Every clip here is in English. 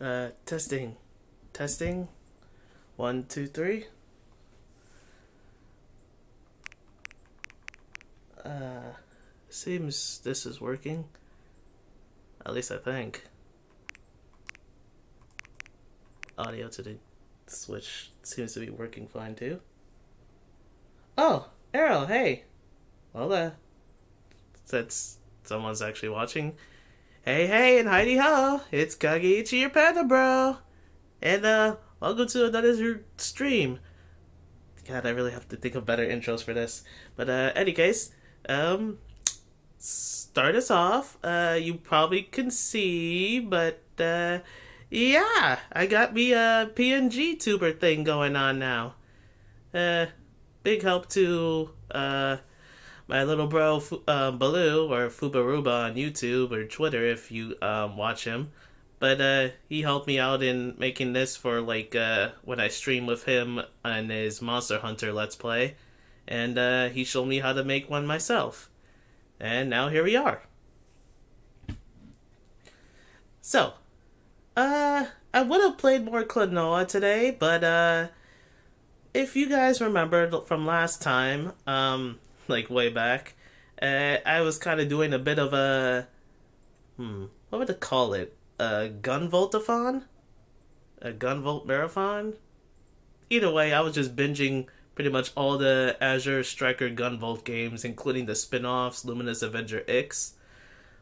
Uh, testing. Testing. One, two, three. Uh, seems this is working. At least I think. Audio to the switch seems to be working fine too. Oh, Errol, hey. Well, uh, since someone's actually watching, hey, hey, and Heidi Ho, it's Kageichi, your panda bro, and uh, welcome to another stream. God, I really have to think of better intros for this. But uh, any case, um, start us off. Uh, you probably can see, but uh, yeah, I got me a PNG tuber thing going on now. Uh, big help to uh my little bro uh, Baloo or Fubaruba on YouTube or Twitter if you um, watch him. But uh, he helped me out in making this for like uh, when I stream with him on his Monster Hunter Let's Play, and uh, he showed me how to make one myself. And now here we are. So, uh, I would have played more Klonoa today, but uh, if you guys remember from last time, um, like way back, uh, I was kind of doing a bit of a, hmm, what would I call it? A gun voltathon? A gun volt marathon? Either way, I was just binging pretty much all the Azure Striker Gunvolt games, including the spin-offs, Luminous Avenger X.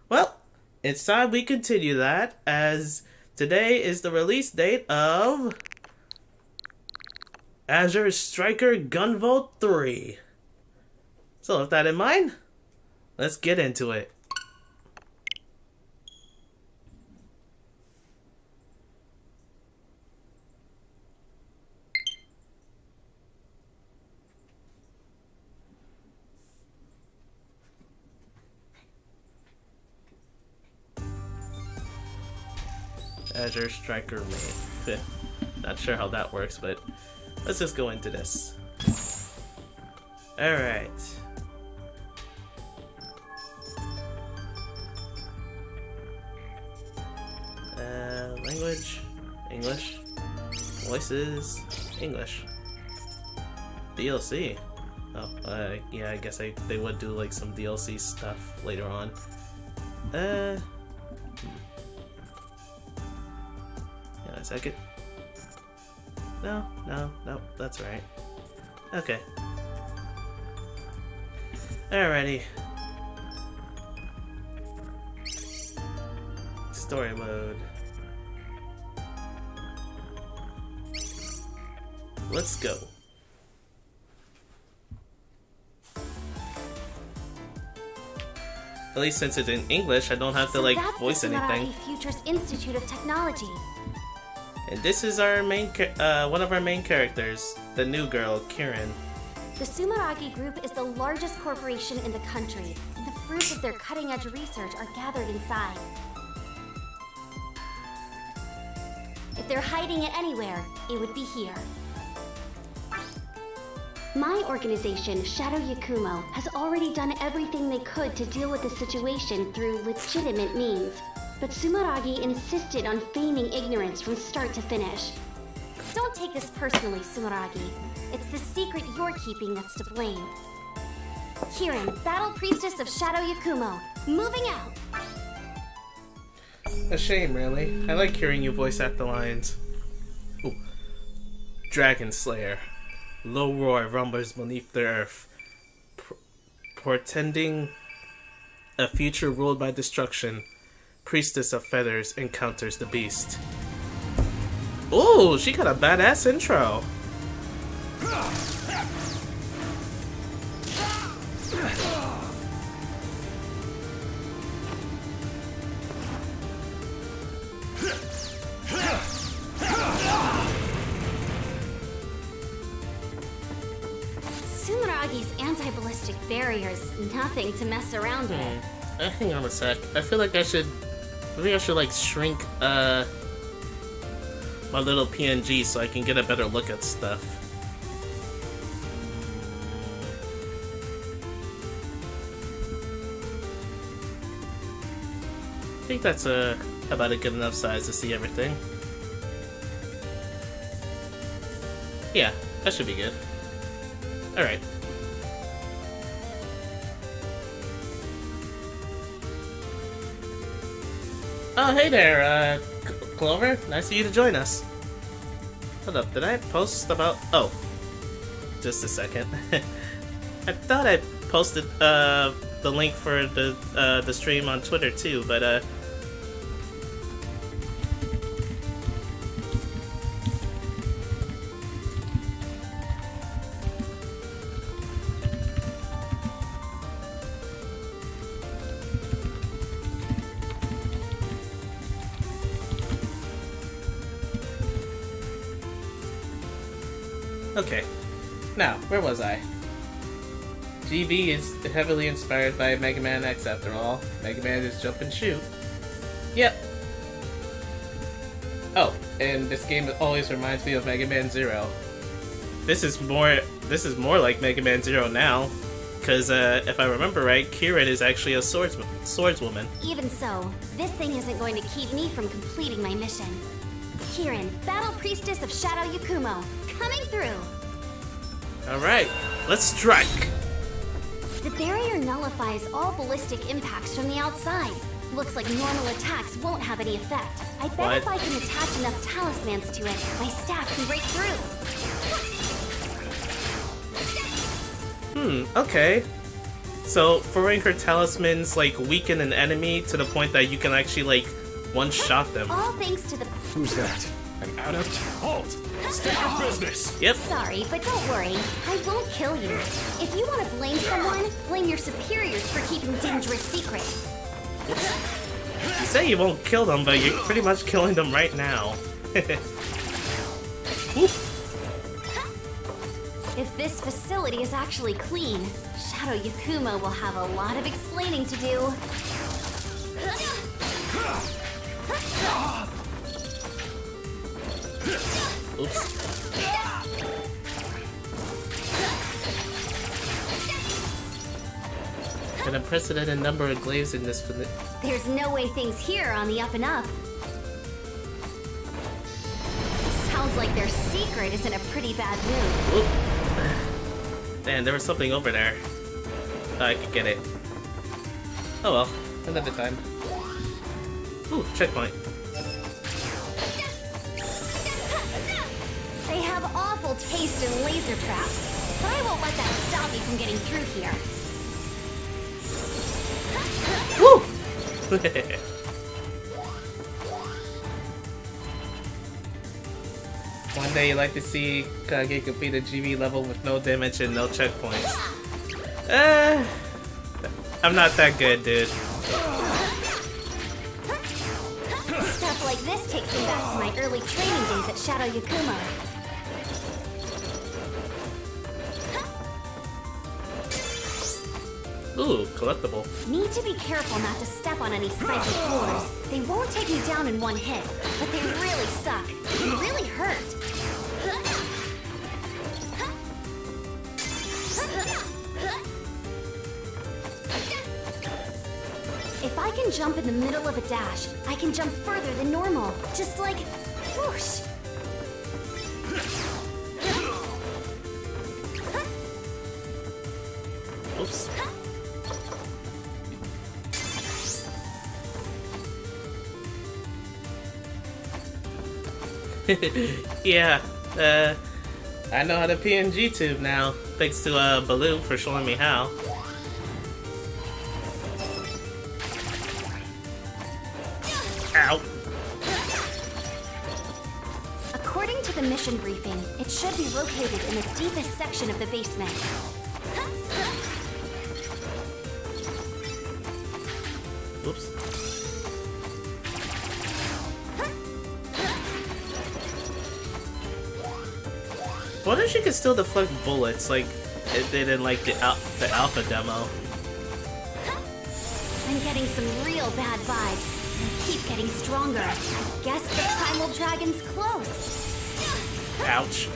Well, it's time we continue that, as today is the release date of Azure Striker Gunvolt 3. So with that in mind, let's get into it. Azure Striker main. Not sure how that works, but let's just go into this. Alright. Language, English. Voices, English. DLC. Oh, uh, yeah, I guess I, they would do like some DLC stuff later on. Uh, yeah, a second. No, no, no, that's right. Okay. Alrighty. Story mode. Let's go. At least since it's in English, I don't have so to like that's voice anything. Futures Institute of Technology. And this is our main, uh, one of our main characters, the new girl, Kirin. The Sumeragi Group is the largest corporation in the country, and the fruits of their cutting-edge research are gathered inside. If they're hiding it anywhere, it would be here. My organization, Shadow Yakumo, has already done everything they could to deal with the situation through legitimate means. But Sumeragi insisted on feigning ignorance from start to finish. Don't take this personally, Sumeragi. It's the secret you're keeping that's to blame. Kirin, Battle Priestess of Shadow Yakumo, moving out! A shame, really. I like hearing you voice act the lines. Ooh. Dragon Slayer. Low roar rumbles beneath the earth, portending a future ruled by destruction. Priestess of Feathers encounters the beast. Ooh, she got a badass intro. Ah! barriers, nothing to mess around with. Hmm. Uh, hang on a sec. I feel like I should... Maybe I should, like, shrink, uh... My little PNG so I can get a better look at stuff. I think that's a, about a good enough size to see everything. Yeah, that should be good. Alright. Oh, hey there, uh, Clover. Nice of you to join us. Hold up, did I post about... Oh. Just a second. I thought I posted, uh, the link for the, uh, the stream on Twitter too, but, uh... was I? GV is heavily inspired by Mega Man X after all. Mega Man is jump and shoot. Yep. Oh, and this game always reminds me of Mega Man Zero. This is more this is more like Mega Man Zero now. Cause uh, if I remember right, Kirin is actually a swordsman, swordswoman. Even so, this thing isn't going to keep me from completing my mission. Kirin, Battle Priestess of Shadow Yakumo, coming through! Alright, let's strike! The barrier nullifies all ballistic impacts from the outside. Looks like normal attacks won't have any effect. I bet What? if I can attach enough talismans to it, my staff can break through. Hmm, okay. So, foreign her talismans, like, weaken an enemy to the point that you can actually, like, one-shot them. All thanks to the... Who's that? An adept? Halt! State your business! Yep. Sorry, but don't worry. I won't kill you. If you want to blame someone, blame your superiors for keeping dangerous secrets. You say you won't kill them, but you're pretty much killing them right now. Whoop. If this facility is actually clean, Shadow Yakumo will have a lot of explaining to do. Oops. An unprecedented number of glaives in this There's no way things here are on the up and up. Sounds like their secret is in a pretty bad mood. Whoop. Man, there was something over there. Thought I could get it. Oh well, another time. Ooh, checkpoint. Taste in laser traps, but I won't let that stop me from getting through here. Woo! One day you like to see Kage complete a GV level with no damage and no checkpoints. Uh, I'm not that good, dude. Stuff like this takes me back to my early training days at Shadow Yakumo. Ooh, collectible. Need to be careful not to step on any spiky floors. They won't take you down in one hit, but they really suck. They really hurt. If I can jump in the middle of a dash, I can jump further than normal. Just like whoosh. Oops. yeah, uh, I know how to PNG tube now, thanks to uh, Baloo for showing me how. Ow. According to the mission briefing, it should be located in the deepest section of the basement. If she can still deflect bullets like it did in like the al the alpha demo. I'm getting some real bad vibes. and keep getting stronger. I guess the primal dragon's close. Ouch.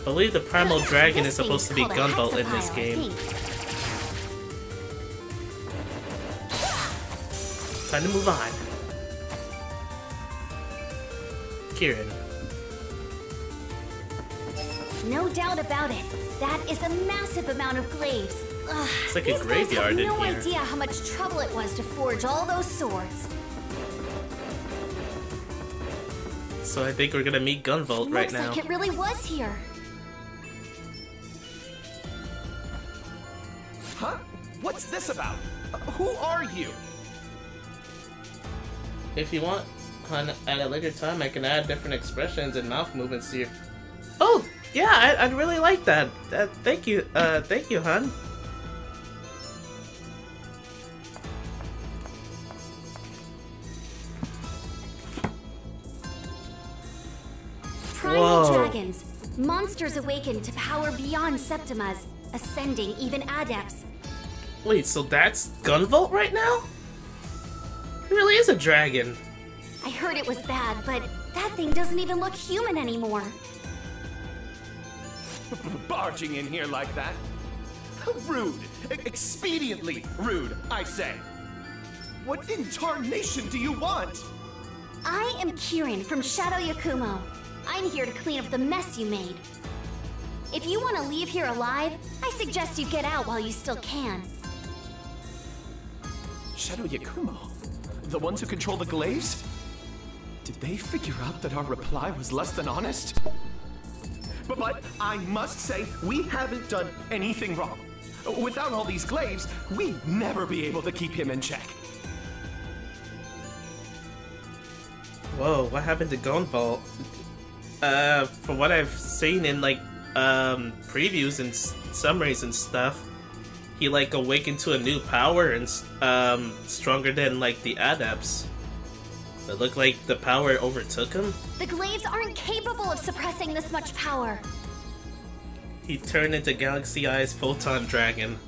I believe the primal dragon is supposed to be thing's called a Gunvolt in this I game. Time to move on. Kirin. No doubt about it. That is a massive amount of glaives. Ugh, It's like a these graveyard guys in have no here. idea how much trouble it was to forge all those swords. So I think we're gonna meet Gunvolt right Looks now. like it really was here. Huh? What's this about? Uh, who are you? If you want, hun, at a later time, I can add different expressions and mouth movements to your. Oh, yeah, I, I'd really like that. Uh, thank you, uh, thank you, hun. Primal dragons. Monsters awakened to power beyond Septimas, ascending even adepts. Wait, so that's Gunvolt right now? He really is a dragon. I heard it was bad, but that thing doesn't even look human anymore. Barging in here like that? Rude. E- Expediently rude, I say. What in tarnation do you want? I am Kirin from Shadow Yakumo. I'm here to clean up the mess you made. If you want to leave here alive, I suggest you get out while you still can. Shadow Yakumo? The ones who control the glaives? Did they figure out that our reply was less than honest? But, but I must say, we haven't done anything wrong. Without all these glaives, we'd never be able to keep him in check. Whoa, what happened to Gunvolt? Uh, from what I've seen in like um previews and summaries and stuff, he like awakened to a new power and um stronger than like the adepts. It looked like the power overtook him. The glaives aren't capable of suppressing this much power. He turned into Galaxy Eyes Photon Dragon.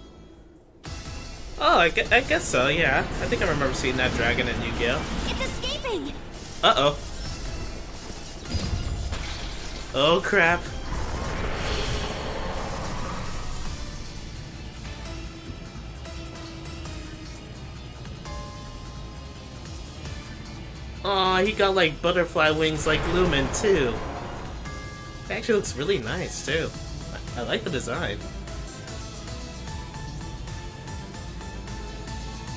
Oh, I guess, I guess so. Yeah, I think I remember seeing that dragon in Yu-Gi-Oh. It's escaping! Uh oh. Oh crap. Aw, he got like butterfly wings like Lumen too. It actually looks really nice too. I, I like the design.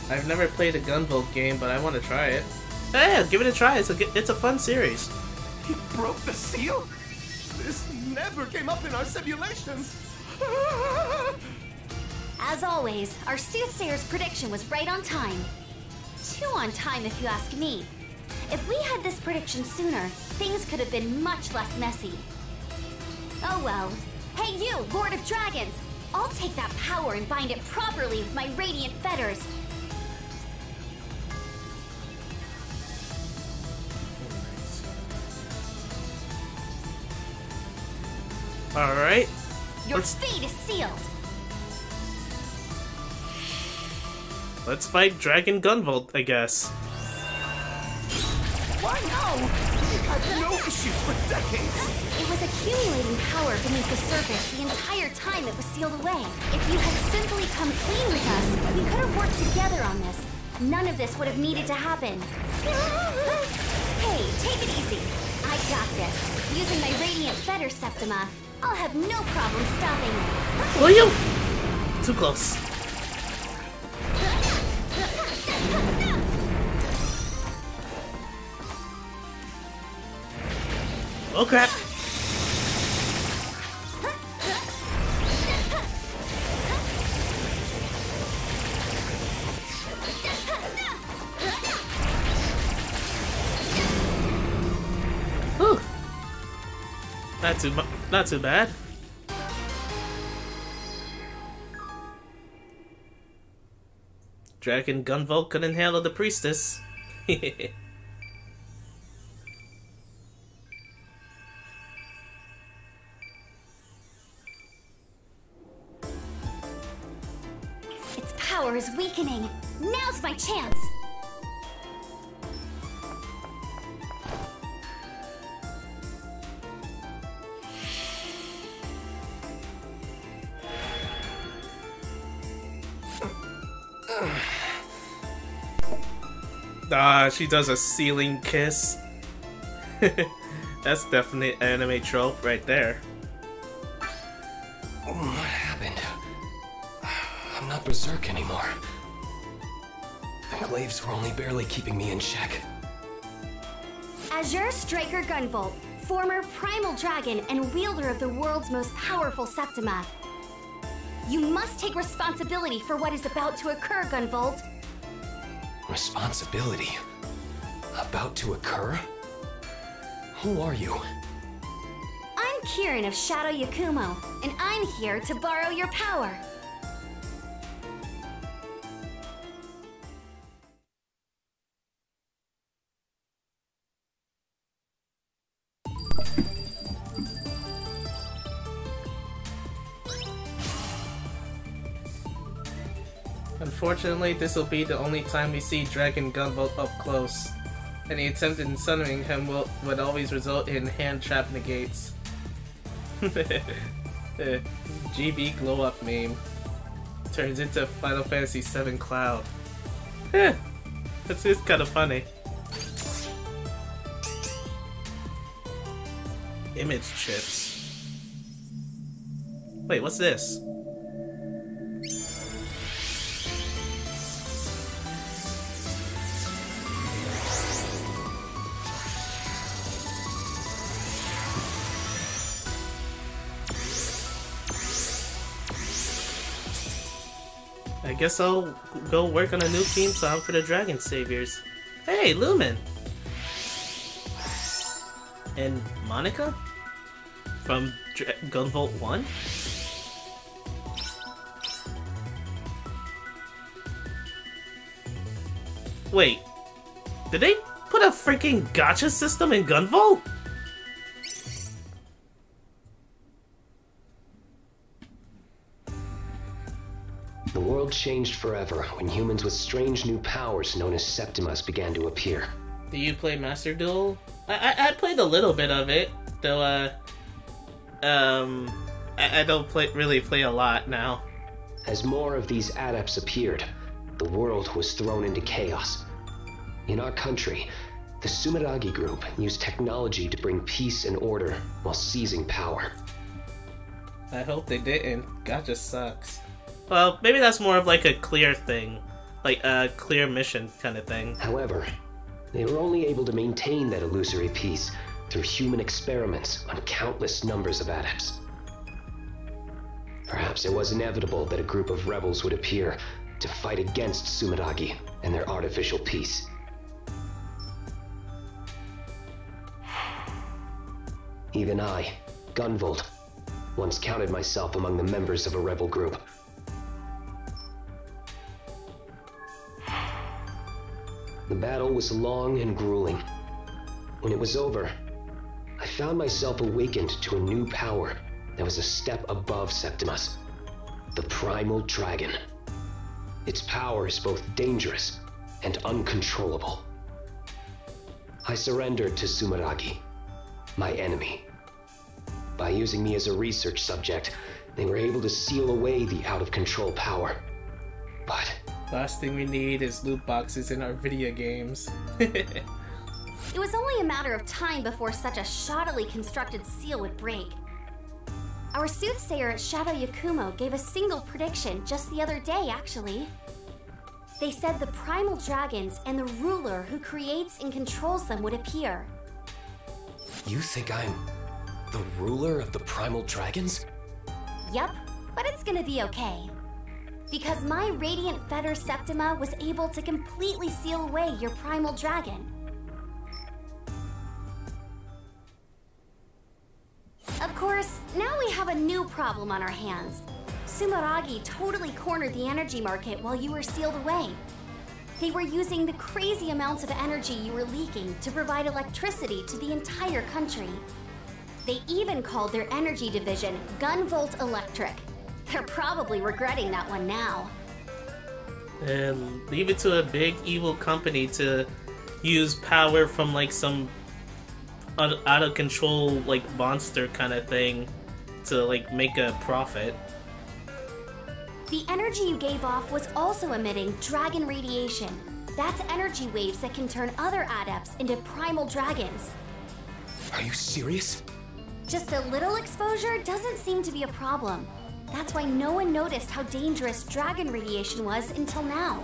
I've never played a Gunvolt game, but I want to try it. Yeah, give it a try. It's a g- it's a fun series. He broke the seal? This never came up in our simulations. As always, our soothsayer's prediction was right on time. Too on time, if you ask me. If we had this prediction sooner, things could have been much less messy. Oh well. Hey, you, Lord of Dragons! I'll take that power and bind it properly with my radiant fetters. All right. Your Let's- fate is sealed. Let's fight Dragon Gunvolt, I guess. Why now? We've had no issues for decades. It was accumulating power beneath the surface the entire time it was sealed away. If you had simply come clean with us, we could have worked together on this. None of this would have needed to happen. Hey, take it easy. I got this. Using my Radiant Fetter Septima, I'll have no problem stopping you. Will you? Too close. Oh crap! Not too not too bad. Dragon Gunvolt couldn't handle the priestess. is weakening. Now's my chance. Ah, she does a ceiling kiss. That's definitely anime trope right there. The were only barely keeping me in check. Azure Striker Gunvolt, former Primal Dragon and wielder of the world's most powerful Septima. You must take responsibility for what is about to occur, Gunvolt. Responsibility? About to occur? Who are you? I'm Kirin of Shadow Yakumo, and I'm here to borrow your power. Unfortunately, this will be the only time we see Dragon Gunvolt up close. Any attempt in summoning him will, would always result in hand trap negates. GV glow up meme turns into Final Fantasy VII Cloud. Eh, that's just kind of funny. Image chips. Wait, what's this? Guess I'll go work on a new theme song for the Dragon Saviors. Hey, Lumen! And Monica? From Dra Gunvolt 1? Wait, did they put a freaking gacha system in Gunvolt? World changed forever when humans with strange new powers known as Septimas began to appear. Do you play Master Duel? I, I I played a little bit of it, though. Uh, um, I, I don't play really play a lot now. As more of these adepts appeared, the world was thrown into chaos. In our country, the Sumeragi group used technology to bring peace and order while seizing power. I hope they didn't. Gacha sucks. Well, maybe that's more of like a clear thing, like a clear mission kind of thing. However, they were only able to maintain that illusory peace through human experiments on countless numbers of adepts. Perhaps it was inevitable that a group of rebels would appear to fight against Sumeragi and their artificial peace. Even I, Gunvolt, once counted myself among the members of a rebel group. The battle was long and grueling. When it was over, I found myself awakened to a new power that was a step above Septimas the Primal Dragon. Its power is both dangerous and uncontrollable. I surrendered to Sumeragi, my enemy. By using me as a research subject, they were able to seal away the out of control power. But Last thing we need is loot boxes in our video games. It was only a matter of time before such a shoddily constructed seal would break. Our soothsayer at Shadow Yakumo gave a single prediction just the other day, actually. They said the primal dragons and the ruler who creates and controls them would appear. You think I'm the ruler of the primal dragons? Yup, but it's gonna be okay. Because my Radiant Feather Septima was able to completely seal away your primal dragon. Of course, now we have a new problem on our hands. Sumeragi totally cornered the energy market while you were sealed away. They were using the crazy amounts of energy you were leaking to provide electricity to the entire country. They even called their energy division Gunvolt Electric. They're probably regretting that one now. and leave it to a big evil company to use power from like some out out of control like monster kind of thing to like make a profit. The energy you gave off was also emitting dragon radiation. That's energy waves that can turn other adepts into primal dragons. Are you serious? Just a little exposure doesn't seem to be a problem. That's why no one noticed how dangerous dragon radiation was until now.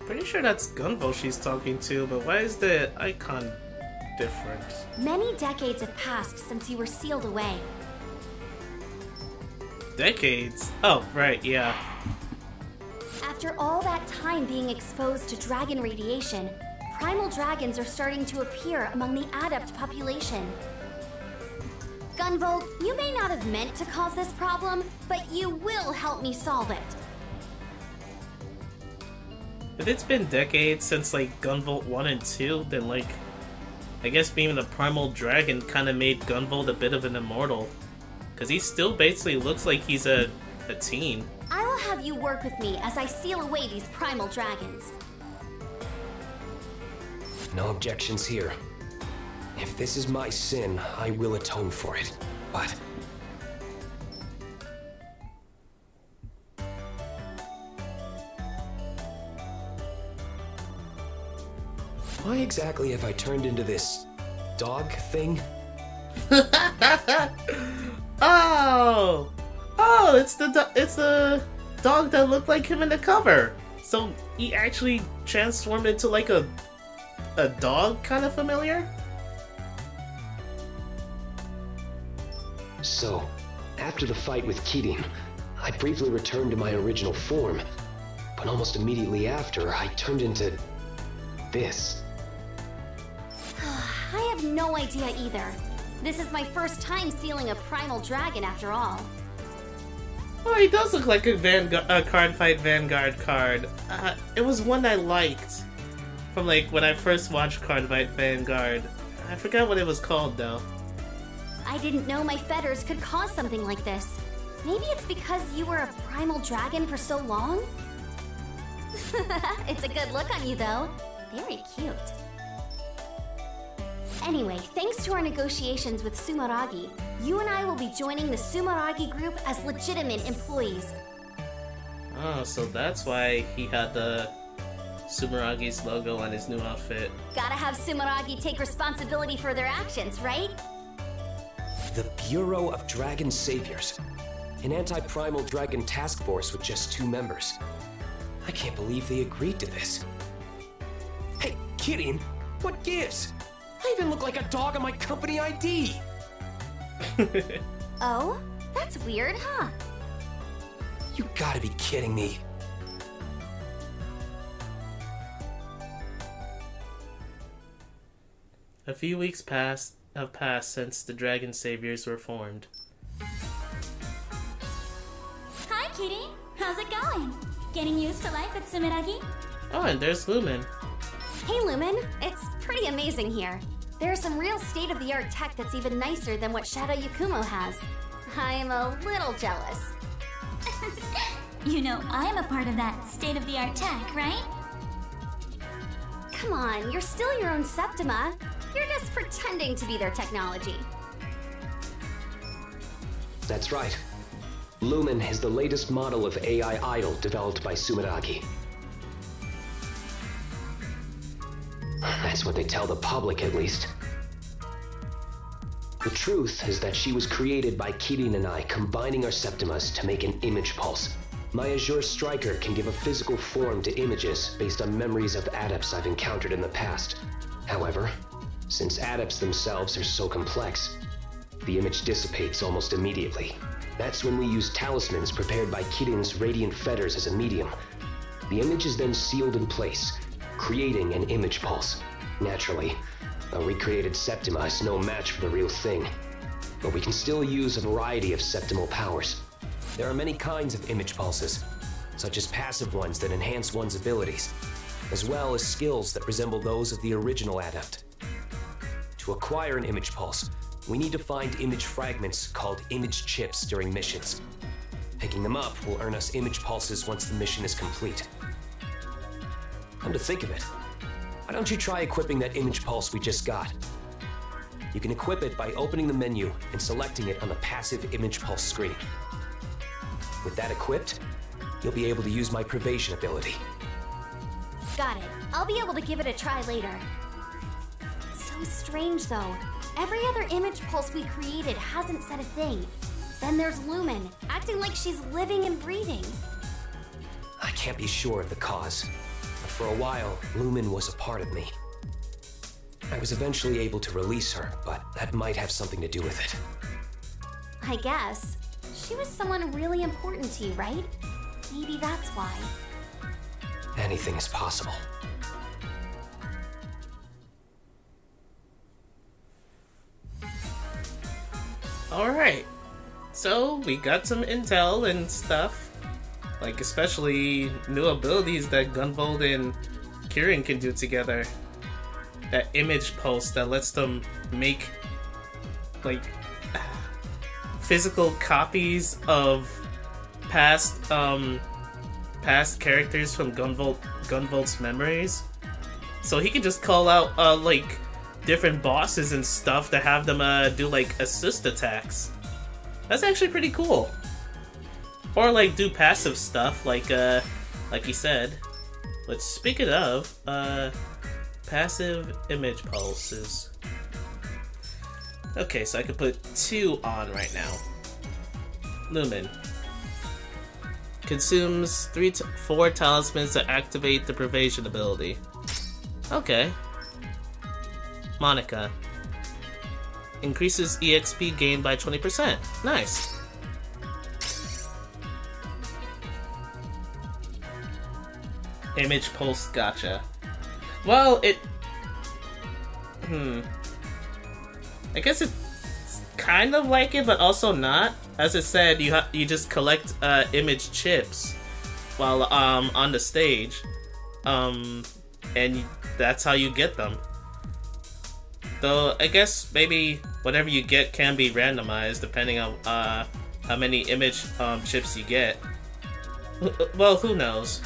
Pretty sure that's Gunvolt she's talking to, but why is the icon different? Many decades have passed since you were sealed away. Decades? Oh, right, yeah. After all that time being exposed to dragon radiation, primal dragons are starting to appear among the adept population. Gunvolt, you may not have meant to cause this problem, but you will help me solve it. If it's been decades since like Gunvolt 1 and 2, then like I guess being the primal dragon kind of made Gunvolt a bit of an immortal. Cause he still basically looks like he's a, a teen. I will have you work with me as I seal away these primal dragons. No objections here. If this is my sin, I will atone for it. But Why exactly have I turned into this dog thing? Oh! Oh, it's the it's the dog that looked like him in the cover. So he actually transformed into like a a dog kind of familiar? So, after the fight with Keating, I briefly returned to my original form. But almost immediately after, I turned into this. I have no idea either. This is my first time sealing a primal dragon after all. Oh, he does look like a Vanguard, a card fight Vanguard card. Uh, it was one I liked from like when I first watched Card Fight Vanguard. I forgot what it was called though. I didn't know my fetters could cause something like this. Maybe it's because you were a primal dragon for so long? it's a good look on you, though. Very cute. Anyway, thanks to our negotiations with Sumeragi, you and I will be joining the Sumeragi group as legitimate employees. Oh, so that's why he had the Sumeragi's logo on his new outfit. Gotta have Sumeragi take responsibility for their actions, right? The Bureau of Dragon Saviors. An anti-primal dragon task force with just two members. I can't believe they agreed to this. Hey, Kirin, what gives? I even look like a dog on my company ID. Oh? That's weird, huh? You gotta be kidding me. A few weeks past have passed since the Dragon Saviors were formed. Hi, Kitty. How's it going? Getting used to life at Sumeragi? Oh, and there's Lumen. Hey, Lumen. It's pretty amazing here. There's some real state-of-the-art tech that's even nicer than what Shadow Yakumo has. I'm a little jealous. You know, I'm a part of that state of the art tech, right? Come on, you're still your own Septima. You're just pretending to be their technology. That's right. Lumen is the latest model of AI idol developed by Sumeragi. That's what they tell the public, at least. The truth is that she was created by Kirin and I combining our Septimas to make an image pulse. My Azure Striker can give a physical form to images based on memories of adepts I've encountered in the past. However, since adepts themselves are so complex, the image dissipates almost immediately. That's when we use talismans prepared by Kirin's radiant fetters as a medium. The image is then sealed in place, creating an image pulse. Naturally, a recreated Septima is no match for the real thing, but we can still use a variety of septimal powers. There are many kinds of image pulses, such as passive ones that enhance one's abilities, as well as skills that resemble those of the original adept. To acquire an image pulse, we need to find image fragments called image chips during missions. Picking them up will earn us image pulses once the mission is complete. Come to think of it, why don't you try equipping that image pulse we just got? You can equip it by opening the menu and selecting it on the passive image pulse screen. With that equipped, you'll be able to use my privation ability. Got it. I'll be able to give it a try later. So strange, though. Every other image pulse we created hasn't said a thing. Then there's Lumen, acting like she's living and breathing. I can't be sure of the cause. But for a while, Lumen was a part of me. I was eventually able to release her, but that might have something to do with it. I guess. She was someone really important to you, right? Maybe that's why. Anything is possible. Alright. So, we got some intel and stuff. Like, especially new abilities that Gunvolt and Kirin can do together. That image pulse that lets them make, like, physical copies of past, um, past characters from Gunvolt, Gunvolt's memories. So he can just call out, uh, like, different bosses and stuff to have them, uh, do, like, assist attacks. That's actually pretty cool. Or like do passive stuff, like uh, like you said. But speaking of, uh, passive image pulses. Okay, so I could put two on right now. Lumen consumes three, t- four talismans to activate the pervasion ability. Okay. Monica increases EXP gain by 20%. Nice. Image pulse gotcha. Well, it. Hmm. I guess it's kind of like it, but also not. As it said, you you just collect uh, image chips while um on the stage, um, and that's how you get them. Though I guess maybe whatever you get can be randomized depending on uh, how many image um, chips you get. Well, who knows?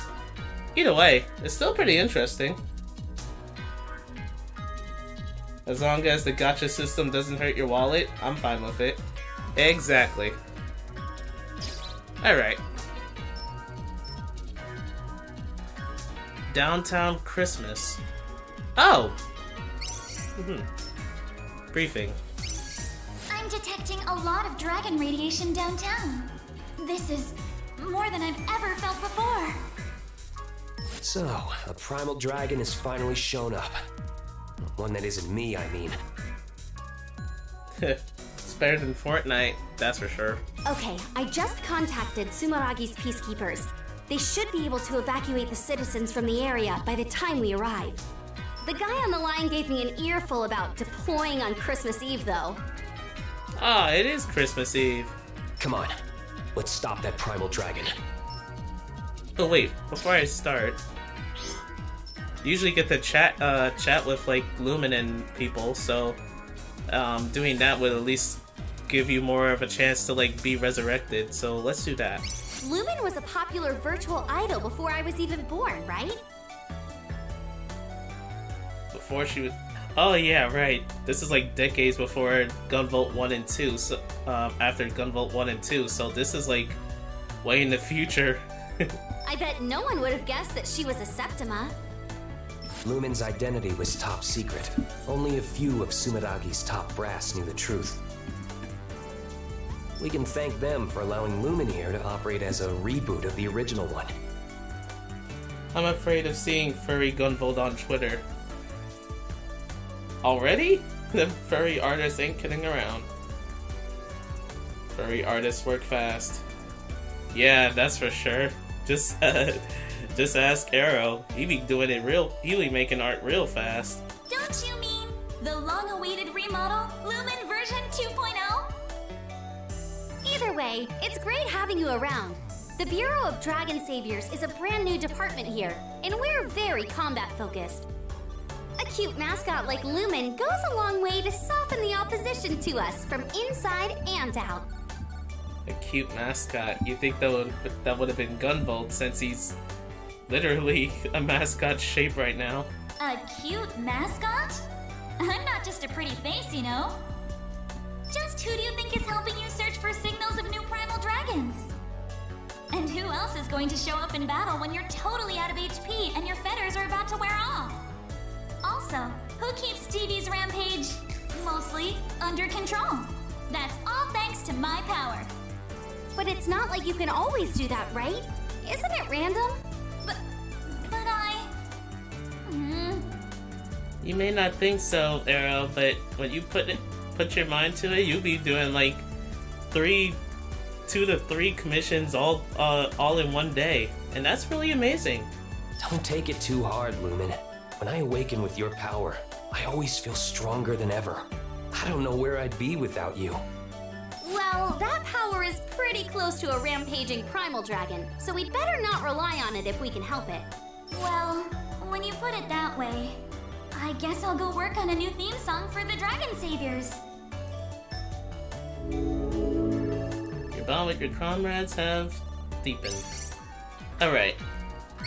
Either way, it's still pretty interesting. As long as the gacha system doesn't hurt your wallet, I'm fine with it. Exactly. Alright. Downtown Christmas. Oh! hmm Briefing. I'm detecting a lot of dragon radiation downtown. This is more than I've ever felt before. So, a primal dragon has finally shown up. One that isn't me, I mean. it's better than Fortnite, that's for sure. Okay, I just contacted Sumeragi's peacekeepers. They should be able to evacuate the citizens from the area by the time we arrive. The guy on the line gave me an earful about deploying on Christmas Eve, though. Ah, it is Christmas Eve. Come on, let's stop that primal dragon. Oh wait, before I start, usually get to chat uh, chat with like Lumen and people, so um, doing that would at least give you more of a chance to like be resurrected. So let's do that. Lumen was a popular virtual idol before I was even born, right? Before she was. Oh yeah, right. This is like decades before Gunvolt one and two. So um, after Gunvolt one and two, so this is like way in the future. I bet no one would have guessed that she was a Septima. Lumen's identity was top secret. Only a few of Sumeragi's top brass knew the truth. We can thank them for allowing Lumen here to operate as a reboot of the original one. I'm afraid of seeing Furry Gunvolt on Twitter. Already? The furry artists ain't kidding around. Furry artists work fast. Yeah, that's for sure. Just, uh, just ask Arrow. He be doing it real. He be making art real fast. Don't you mean the long-awaited remodel, Lumen version 2.0? Either way, it's great having you around. The Bureau of Dragon Saviors is a brand new department here, and we're very combat focused. A cute mascot like Lumen goes a long way to soften the opposition to us from inside and out. A cute mascot. You think that would that would have been Gunvolt since he's literally a mascot shape right now. A cute mascot? I'm not just a pretty face, you know. Just who do you think is helping you search for signals of new primal dragons? And who else is going to show up in battle when you're totally out of HP and your fetters are about also, who keeps Stevie's rampage mostly under control. That's all thanks to my power. But it's not like you can always do that, right? Isn't it random? But, but I. Hmm. You may not think so, Arrow, but when you put it, put your mind to it, you'll be doing like three, two to three commissions all, uh, all in one day, and that's really amazing. Don't take it too hard, Lumen. When I awaken with your power, I always feel stronger than ever. I don't know where I'd be without you. Well, that power is pretty close to a rampaging primal dragon, so we'd better not rely on it if we can help it. Well, when you put it that way, I guess I'll go work on a new theme song for the Dragon Saviors. Your bond with your comrades have deepened. Alright,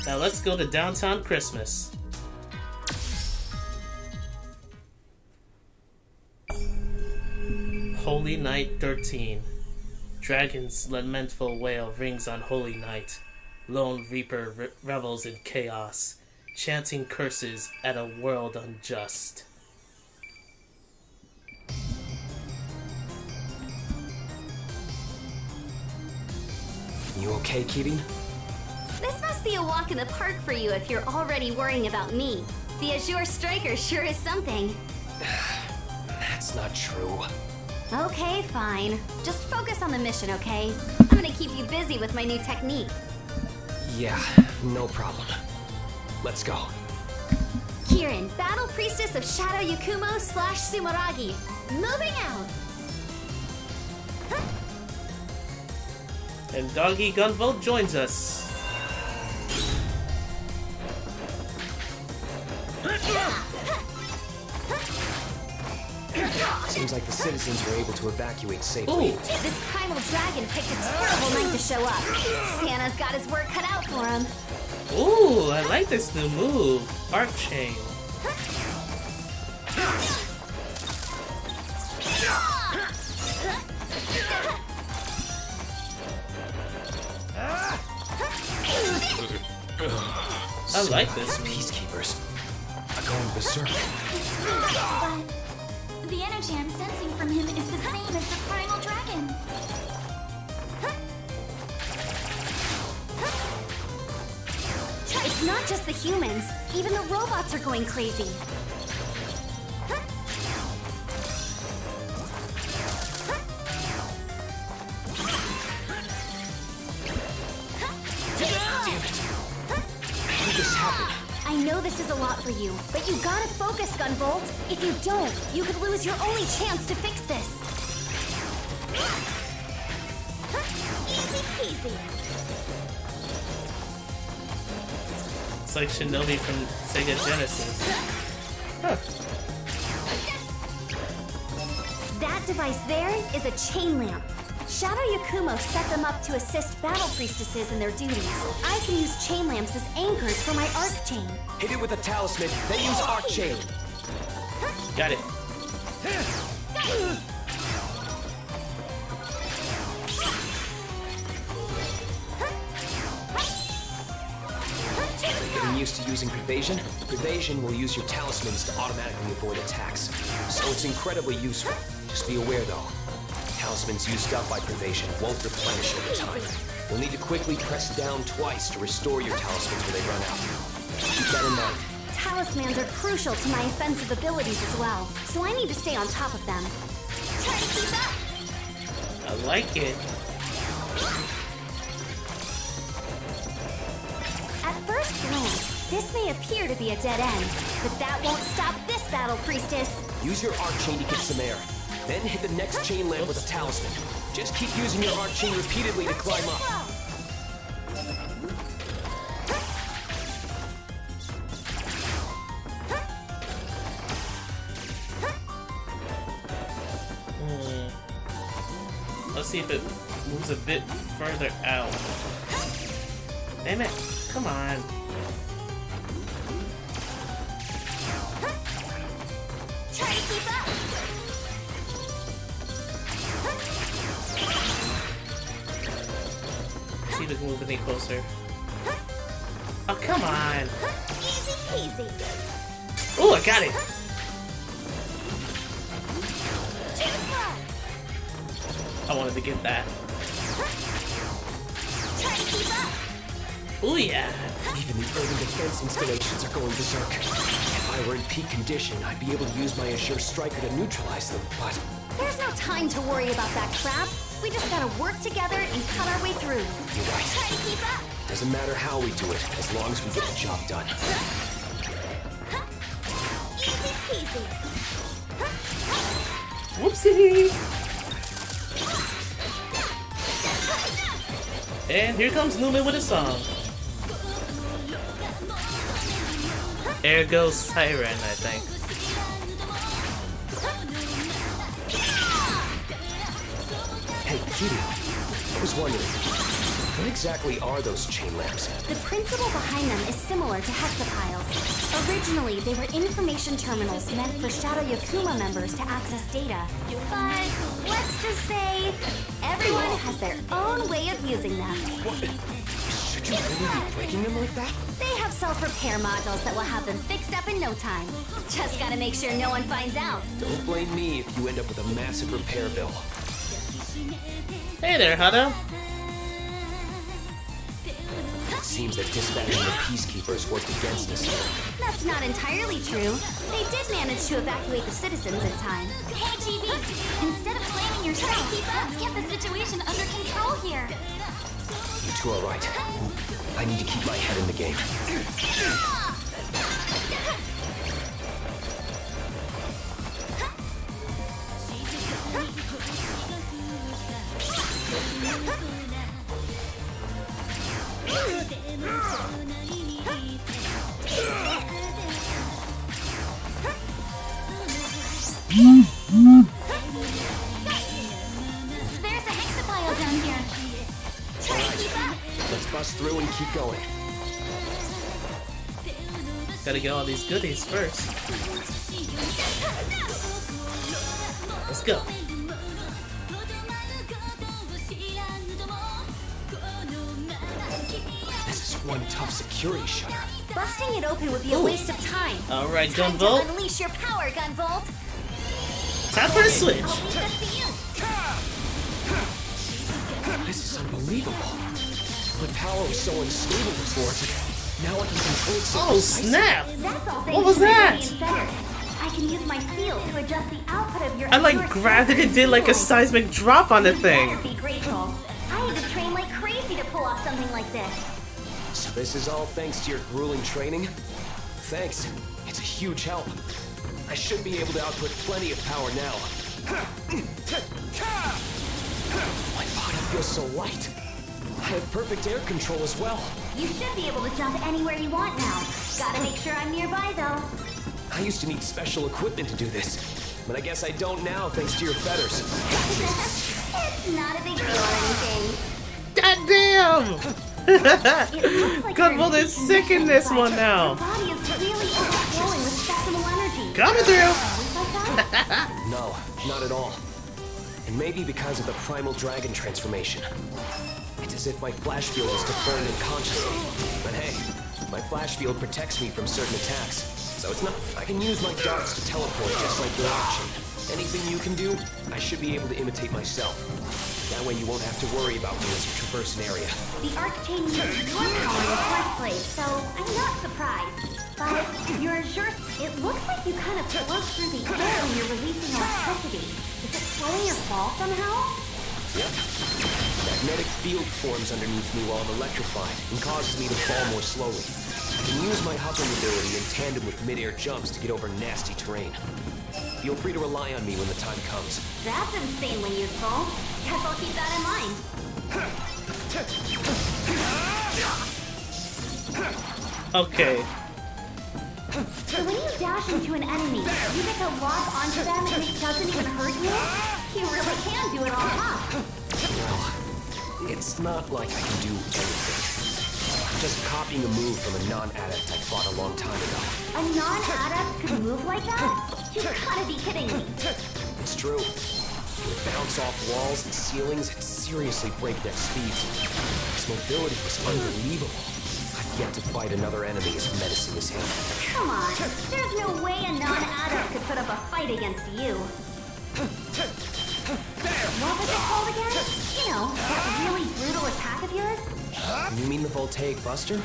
now let's go to downtown Christmas. Holy Night 13. Dragon's lamentful wail rings on Holy Night. Lone Reaper re- revels in chaos, chanting curses at a world unjust. You okay, Keating? This must be a walk in the park for you if you're already worrying about me. The Azure Striker sure is something. That's not true. Okay, fine. Just focus on the mission, okay? I'm gonna keep you busy with my new technique. Yeah, no problem. Let's go. Kirin, Battle Priestess of Shadow Yakumo slash Sumeragi. Moving out! And Doggy Gunvolt joins us. Seems like the citizens were able to evacuate safely. Ooh, This primal dragon picked a terrible night to show up. Santa's got his work cut out for him. ooh, I like this new move. Arc Chain. I like this move. Peacekeepers are going berserk. Energy I'm sensing from him is the same as the Primal Dragon. It's not just the humans. Even the robots are going crazy. This is a lot for you, but you gotta focus, Gunvolt. If you don't, you could lose your only chance to fix this. Easy peasy. It's like Shinobi from Sega Genesis. Huh. That device there is a chain lamp. Shadow Yakumo set them up to assist battle priestesses in their duties. I can use chain lamps as anchors for my arc chain. Hit it with a talisman, then use Arc Chain. Got it. Getting used to using Prevasion? Prevasion will use your talismans to automatically avoid attacks. So it's incredibly useful. Just be aware though, talismans used up by Prevasion won't replenish over time. You'll need to quickly press down twice to restore your talismans when they run out. Keep that in mind. Talismans are crucial to my offensive abilities as well, so I need to stay on top of them. Try to keep up! I like it. At first glance, this may appear to be a dead end, but that won't stop this battle, priestess. Use your arc chain to get some air. Then hit the next chain lamp with a talisman. Just keep using your arc chain repeatedly to climb up. Hmm. Let's see if it moves a bit further out. Damn it. Come on. Move any closer. Oh, come on. Easy peasy. Oh, I got it! I wanted to get that. Try to keep up. Oh yeah! Even the urban defense installations are going berserk. If I were in peak condition, I'd be able to use my Azure Striker to neutralize them, but There's no time to worry about that crap. We just gotta work together and cut our way through. you're right. Try to keep up. Doesn't matter how we do it, as long as we get the job done. Easy peasy. Whoopsie! And here comes Lumen with a song. Air goes Siren, I think. Kirin, I was wondering, what exactly are those chain lamps? The principle behind them is similar to hexapiles. Originally, they were information terminals meant for Shadow Yakumo members to access data. But let's just say everyone has their own way of using them. What? Should you really be breaking them like that? They have self-repair modules that will have them fixed up in no time. Just gotta make sure no one finds out. Don't blame me if you end up with a massive repair bill. Hey there, Hado. It seems that dispatching the peacekeepers worked against us. That's not entirely true. They did manage to evacuate the citizens in time. Hey, GV! Instead of blaming yourself, let's get the situation under control here. You two are right. I need to keep my head in the game. Gotta get all these goodies first. Let's go. This is one tough security shutter. Busting it open would be a waste of time. Alright, Time to Gunvolt. unleash your power, Gunvolt. Time for the switch. Leave that. This is unbelievable. My power was so unstable before, but now I can control so Oh snap! That's all thanks What was that? I can use my field to adjust the output of your I like grabbed it and did like a seismic drop on the thing. Be grateful. I had to train like crazy to pull off something like this. So this is all thanks to your grueling training? Thanks. It's a huge help. I should be able to output plenty of power now. My body feels so light. I have perfect air control as well. You should be able to jump anywhere you want now. Gotta make sure I'm nearby though. I used to need special equipment to do this, but I guess I don't now thanks to your fetters. it's not a big deal or anything. God damn! It looks like Gunvolt you're is sick in this one Your now. body is really overflowing with spectral energy. Coming through! Always like that? No, not at all. And maybe because of the primal dragon transformation. As if my flash field is deferring unconsciously. But hey, my flash field protects me from certain attacks. So it's not. I can use my darts to teleport just like action. Anything you can do, I should be able to imitate myself. That way you won't have to worry about me as you traverse an area. The Arcane used your power in the first place, so I'm not surprised. But your Azure, it looks like you kind of float through the air when you're releasing electricity. Is it slowing your fall somehow? Yep. Magnetic field forms underneath me while I'm electrified and causes me to fall more slowly. I can use my hovering ability in tandem with mid-air jumps to get over nasty terrain. Feel free to rely on me when the time comes. That's insanely useful. Guess I'll keep that in mind. Okay. You into an enemy, you get to lock onto them and it doesn't even hurt you? You really can do it all? Well, it's not like I can do anything. I'm just copying a move from a non-adept I fought a long time ago. A non-adept could move like that? You gotta be kidding me. It's true. It would bounce off walls and ceilings at seriously breakneck speeds. Its mobility was unbelievable. Yet to fight another enemy as menacing as him. Come on, there's no way a non-adept could put up a fight against you. What was it called again? You know, that really brutal attack of yours? You mean the Voltaic Buster?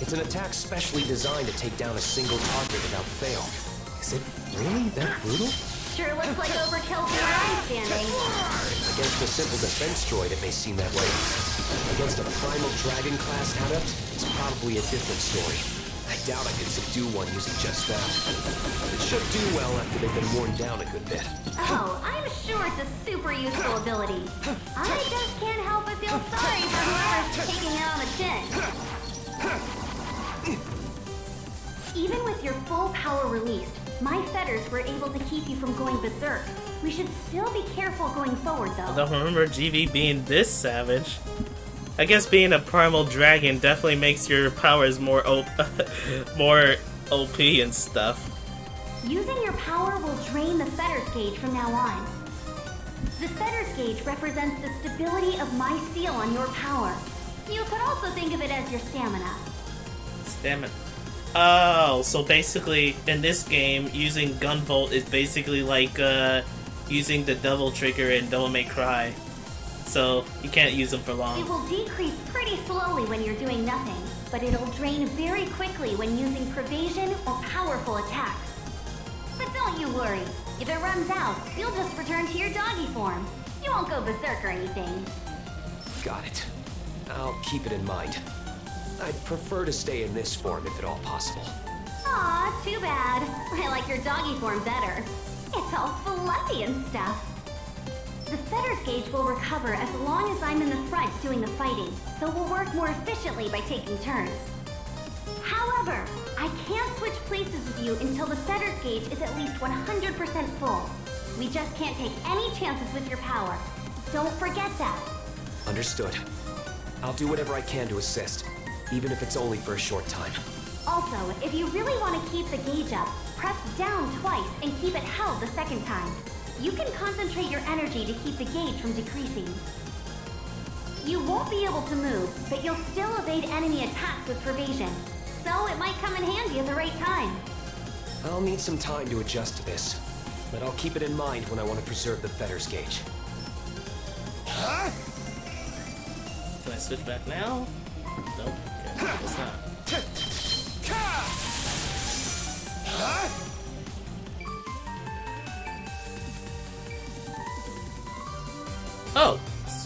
It's an attack specially designed to take down a single target without fail. Is it really that brutal? Sure looks like overkill from where I'm standing. Against a simple defense droid, it may seem that way. Against a primal dragon class adept, it's probably a different story. I doubt I could subdue one using just that. It should do well after they've been worn down a good bit. Oh, I'm sure it's a super useful ability. I just can't help but feel sorry for whoever's taking it on the chin. Even with your full power released, my fetters were able to keep you from going berserk. We should still be careful going forward, though. I though. don't remember GV being this savage. I guess being a primal dragon definitely makes your powers more op more OP and stuff. Using your power will drain the fetters gauge from now on. The fetters gauge represents the stability of my seal on your power. You could also think of it as your stamina. Stamina. Oh, so basically in this game, using Gunvolt is basically like uh, using the double trigger in Devil May Cry. So you can't use them for long. It will decrease pretty slowly when you're doing nothing, but it'll drain very quickly when using Prevasion or powerful attacks. But don't you worry. If it runs out, you'll just return to your doggy form. You won't go berserk or anything. Got it. I'll keep it in mind. I'd prefer to stay in this form if at all possible. Aw, too bad. I like your doggy form better. It's all fluffy and stuff. The fetters gauge will recover as long as I'm in the front doing the fighting, so we'll work more efficiently by taking turns. However, I can't switch places with you until the fetters gauge is at least 100% full. We just can't take any chances with your power. Don't forget that. Understood. I'll do whatever I can to assist, even if it's only for a short time. Also, if you really want to keep the gauge up, press down twice and keep it held the second time. You can concentrate your energy to keep the gauge from decreasing. You won't be able to move, but you'll still evade enemy attacks with Prevasion. So it might come in handy at the right time. I'll need some time to adjust to this, but I'll keep it in mind when I want to preserve the fetters gauge. Huh? Can I switch back now? Nope. Okay, it's not. Oh,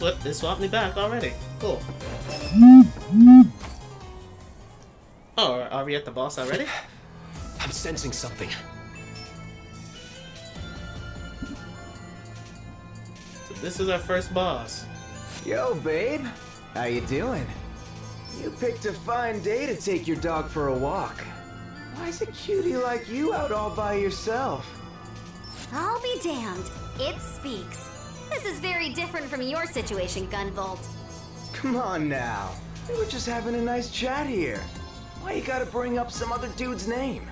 swap, they swapped me back already. Cool. Oh, are we at the boss already? I'm sensing something. So this is our first boss. Yo, babe. How you doing? You picked a fine day to take your dog for a walk. Why's a cutie like you out all by yourself? I'll be damned. It speaks. This is very different from your situation, Gunvolt. Come on now. We were just having a nice chat here. Why you gotta bring up some other dude's name?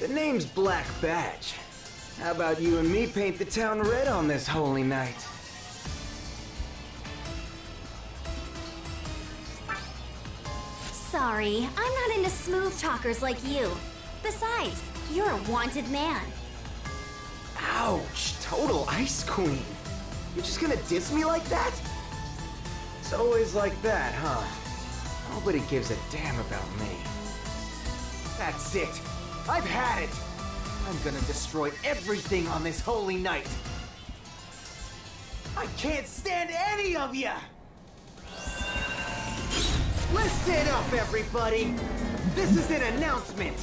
The name's Black Badge. How about you and me paint the town red on this holy night? Sorry, I'm not into smooth talkers like you. Besides, you're a wanted man. Ouch! Total ice queen. You're just gonna diss me like that? It's always like that, huh? Nobody gives a damn about me. That's it. I've had it. I'm gonna destroy everything on this holy night. I can't stand any of you. Listen up, everybody. This is an announcement.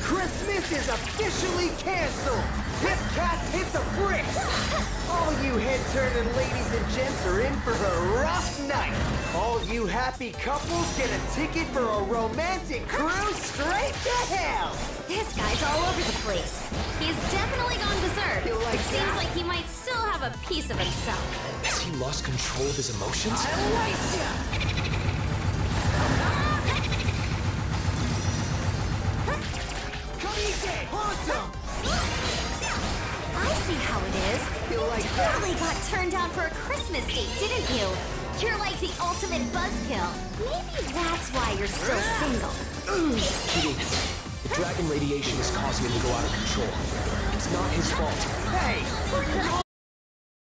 Christmas is officially canceled. Hip cats hit the bricks. All you head-turning ladies and gents are in for a rough night. All you happy couples get a ticket for a romantic cruise straight to hell. This guy's all over the place. He's definitely gone berserk. You like it seems that? like he might still have a piece of himself. Has he lost control of his emotions? I like ya. I see how it is. You like you that? totally got turned down for a Christmas date, didn't you? You're like the ultimate buzzkill. Maybe that's why you're still single. Kitty, the dragon radiation is causing him to go out of control. It's not his fault. Hey,